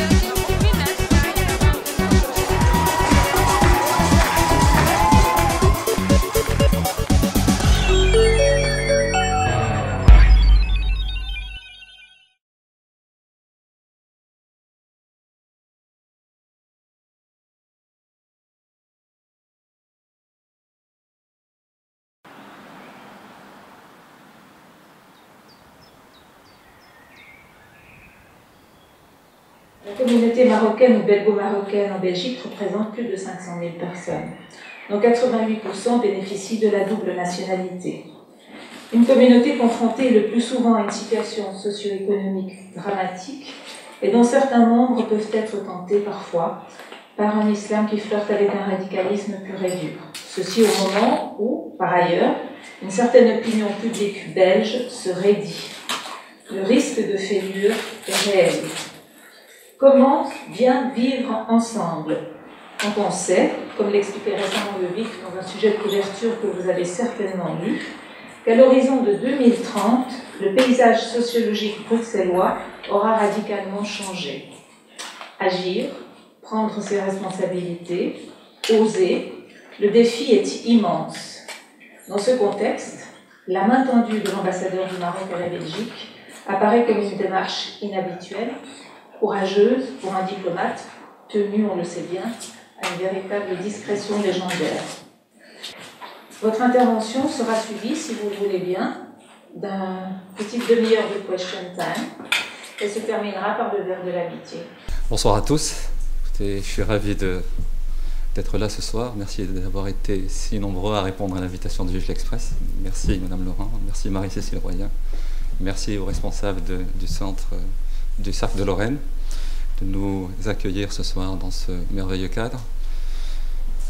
Dios. La communauté marocaine ou belgo-marocaine en Belgique représente plus de 500 000 personnes, dont 88% bénéficient de la double nationalité. Une communauté confrontée le plus souvent à une situation socio-économique dramatique et dont certains membres peuvent être tentés parfois par un islam qui flirte avec un radicalisme pur et dur. Ceci au moment où, par ailleurs, une certaine opinion publique belge se raidit. Le risque de fêlure est réel. Comment bien vivre ensemble quand on sait, comme l'expliquait récemment Le Vic dans un sujet de couverture que vous avez certainement lu, qu'à l'horizon de 2030, le paysage sociologique bruxellois aura radicalement changé. Agir, prendre ses responsabilités, oser, le défi est immense. Dans ce contexte, la main tendue de l'ambassadeur du Maroc à la Belgique apparaît comme une démarche inhabituelle courageuse pour un diplomate, tenu, on le sait bien, à une véritable discrétion légendaire. Votre intervention sera suivie, si vous le voulez bien, d'un petit demi-heure de question time et se terminera par le verre de l'amitié. Bonsoir à tous. je suis ravi d'être là ce soir. Merci d'avoir été si nombreux à répondre à l'invitation de Juge l'Express. Merci Madame Laurent, merci Marie-Cécile Royen, merci aux responsables du centre du Cercle de Lorraine de nous accueillir ce soir dans ce merveilleux cadre.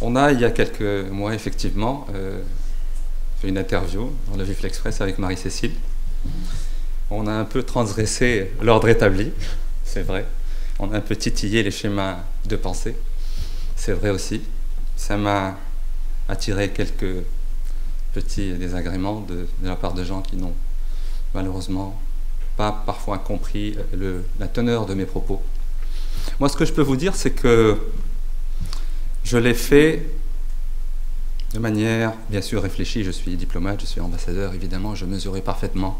On a, il y a quelques mois, effectivement, euh, fait une interview dans le Vif l'Express avec Marie-Cécile. On a un peu transgressé l'ordre établi, c'est vrai. On a un peu titillé les schémas de pensée, c'est vrai aussi. Ça m'a attiré quelques petits désagréments de la part de gens qui n'ont malheureusement pas parfois compris le, la teneur de mes propos. Moi, ce que je peux vous dire, c'est que je l'ai fait de manière, bien sûr, réfléchie. Je suis diplomate, je suis ambassadeur, évidemment, je mesurais parfaitement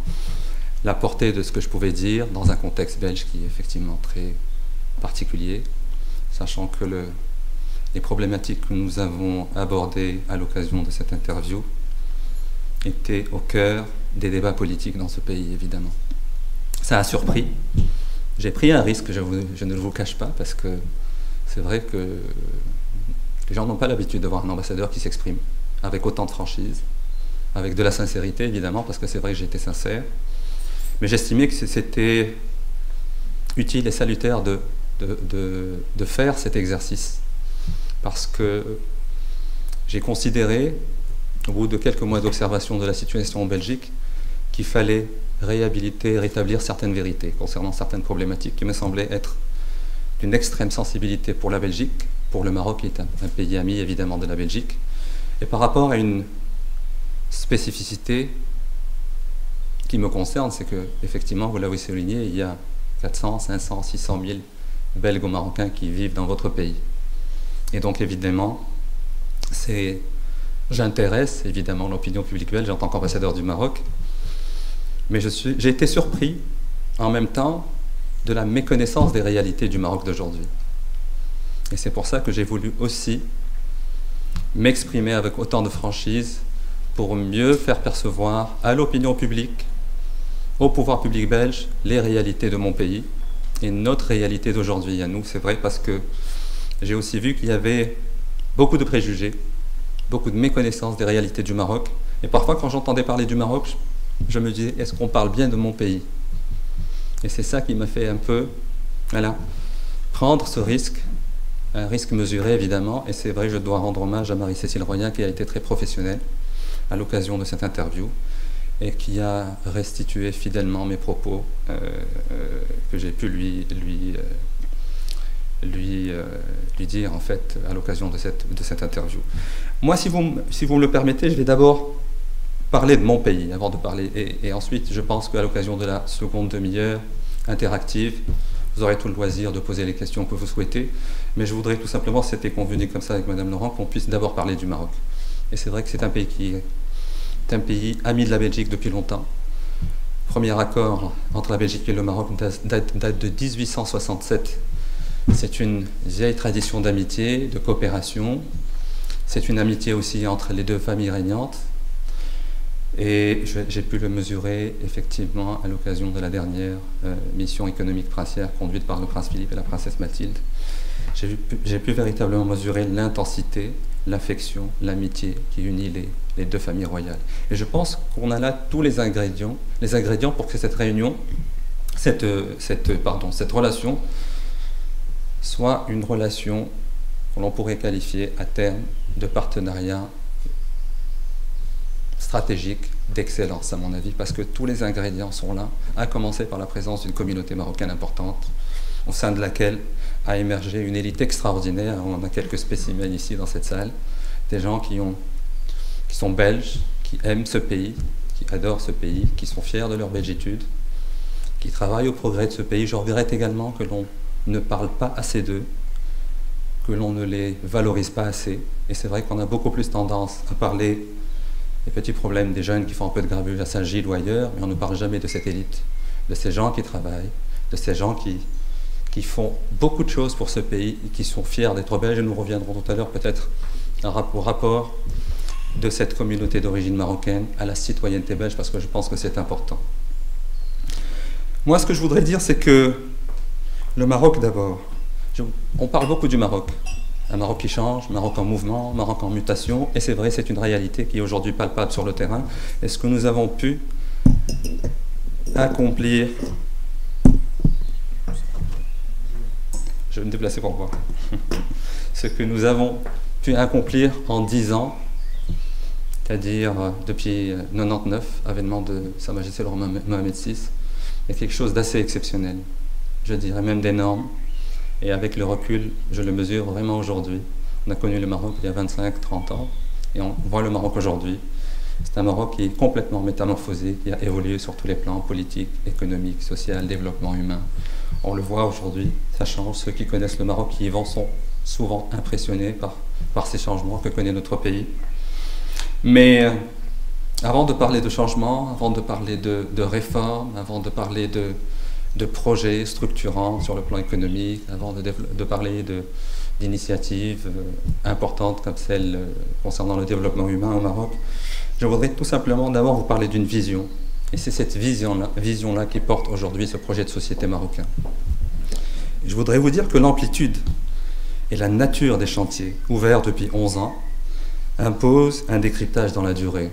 la portée de ce que je pouvais dire dans un contexte belge qui est effectivement très particulier, sachant que le, les problématiques que nous avons abordées à l'occasion de cette interview étaient au cœur des débats politiques dans ce pays, évidemment. Ça a surpris. J'ai pris un risque, je, je, ne vous cache pas, parce que c'est vrai que les gens n'ont pas l'habitude de voir un ambassadeur qui s'exprime avec autant de franchise, avec de la sincérité, évidemment, parce que c'est vrai que j'étais sincère. Mais j'estimais que c'était utile et salutaire de, de, de faire cet exercice, parce que j'ai considéré, au bout de quelques mois d'observation de la situation en Belgique, qu'il fallait réhabiliter, rétablir certaines vérités concernant certaines problématiques qui me semblaient être d'une extrême sensibilité pour la Belgique, pour le Maroc qui est un, pays ami évidemment de la Belgique, et par rapport à une spécificité qui me concerne, c'est que, effectivement, vous l'avez souligné, il y a 400, 500, 600 000 belgo-marocains qui vivent dans votre pays. Et donc, évidemment, c'est, j'intéresse évidemment l'opinion publique belge en tant qu'ambassadeur du Maroc, mais j'ai été surpris en même temps de la méconnaissance des réalités du Maroc d'aujourd'hui. Et c'est pour ça que j'ai voulu aussi m'exprimer avec autant de franchise pour mieux faire percevoir à l'opinion publique, au pouvoir public belge, les réalités de mon pays et notre réalité d'aujourd'hui à nous. C'est vrai parce que j'ai aussi vu qu'il y avait beaucoup de préjugés, beaucoup de méconnaissance des réalités du Maroc. Et parfois, quand j'entendais parler du Maroc, je me disais, est-ce qu'on parle bien de mon pays? Et c'est ça qui m'a fait un peu voilà, prendre ce risque, un risque mesuré évidemment, et c'est vrai, je dois rendre hommage à Marie-Cécile Royen qui a été très professionnelle à l'occasion de cette interview et qui a restitué fidèlement mes propos euh, euh, que j'ai pu euh, lui, dire en fait à l'occasion de cette, interview. Moi, si vous me le permettez, je vais d'abord parler de mon pays avant de parler. Et, ensuite, je pense qu'à l'occasion de la seconde demi-heure interactive, Vous aurez tout le loisir de poser les questions que vous souhaitez, mais je voudrais tout simplement, c'était convenu comme ça avec Madame Laurent, qu'on puisse d'abord parler du Maroc. Et c'est vrai que c'est un pays qui est un pays ami de la Belgique depuis longtemps. Premier accord entre la Belgique et le Maroc date, date de 1867. C'est une vieille tradition d'amitié, de coopération. C'est une amitié aussi entre les deux familles régnantes. Et j'ai pu le mesurer effectivement à l'occasion de la dernière euh, mission économique princière conduite par le prince Philippe et la princesse Mathilde. J'ai pu, véritablement mesurer l'intensité, l'affection, l'amitié qui unit les, deux familles royales. Et je pense qu'on a là tous les ingrédients, les ingrédients pour que cette réunion, pardon, cette relation soit une relation que l'on pourrait qualifier à terme de partenariat stratégique d'excellence, à mon avis, parce que tous les ingrédients sont là, à commencer par la présence d'une communauté marocaine importante, au sein de laquelle a émergé une élite extraordinaire. On a quelques spécimens ici dans cette salle, des gens qui, ont, qui sont belges, qui aiment ce pays, qui adorent ce pays, qui sont fiers de leur belgitude, qui travaillent au progrès de ce pays. Je regrette également que l'on ne parle pas assez d'eux, que l'on ne les valorise pas assez. Et c'est vrai qu'on a beaucoup plus tendance à parler les petits problèmes des jeunes qui font un peu de gravure à Saint-Gilles ou ailleurs, mais on ne parle jamais de cette élite, de ces gens qui travaillent, de ces gens qui, qui font beaucoup de choses pour ce pays et qui sont fiers d'être belges. Et nous reviendrons tout à l'heure peut-être au rapport de cette communauté d'origine marocaine à la citoyenneté belge, parce que je pense que c'est important. Moi, ce que je voudrais dire, c'est que le Maroc d'abord, on parle beaucoup du Maroc, un Maroc qui change, Maroc en mouvement, Maroc en mutation, et c'est vrai, c'est une réalité qui est aujourd'hui palpable sur le terrain. Est-ce que nous avons pu accomplir... Je vais me déplacer pour voir. Ce que nous avons pu accomplir en dix ans, c'est-à-dire euh, depuis 99, avènement de Sa Majesté le roi Mohamed VI, a quelque chose d'assez exceptionnel, je dirais même d'énorme, et avec le recul, je le mesure vraiment aujourd'hui. On a connu le Maroc il y a 25-30 ans et on voit le Maroc aujourd'hui. C'est un Maroc qui est complètement métamorphosé, qui a évolué sur tous les plans politiques, économiques, social, développement humain. On le voit aujourd'hui, ça change. Ceux qui connaissent le Maroc, qui y vont, sont souvent impressionnés par, par ces changements que connaît notre pays. Mais euh, avant de parler de changements, avant de parler de, de réformes, avant de parler de, de projets structurants sur le plan économique, avant de, parler d'initiatives euh, importantes comme celle euh, concernant le développement humain au Maroc, je voudrais tout simplement d'abord vous parler d'une vision. Et c'est cette vision-là vision -là qui porte aujourd'hui ce projet de société marocain. je voudrais vous dire que l'amplitude et la nature des chantiers ouverts depuis 11 ans imposent un décryptage dans la durée.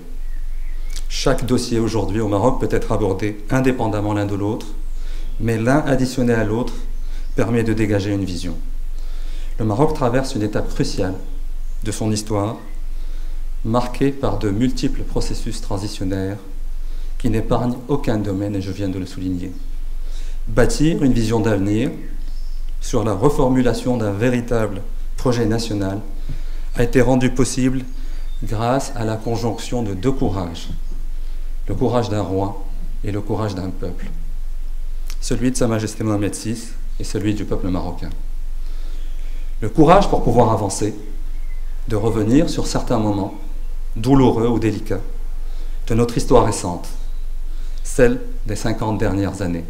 Chaque dossier aujourd'hui au Maroc peut être abordé indépendamment l'un de l'autre mais l'un additionné à l'autre permet de dégager une vision. Le Maroc traverse une étape cruciale de son histoire, marquée par de multiples processus transitionnaires qui n'épargnent aucun domaine, et je viens de le souligner. Bâtir une vision d'avenir sur la reformulation d'un véritable projet national a été rendu possible grâce à la conjonction de deux courages, le courage d'un roi et le courage d'un peuple celui de Sa Majesté Mohamed VI et celui du peuple marocain. Le courage pour pouvoir avancer, de revenir sur certains moments douloureux ou délicats de notre histoire récente, celle des 50 dernières années.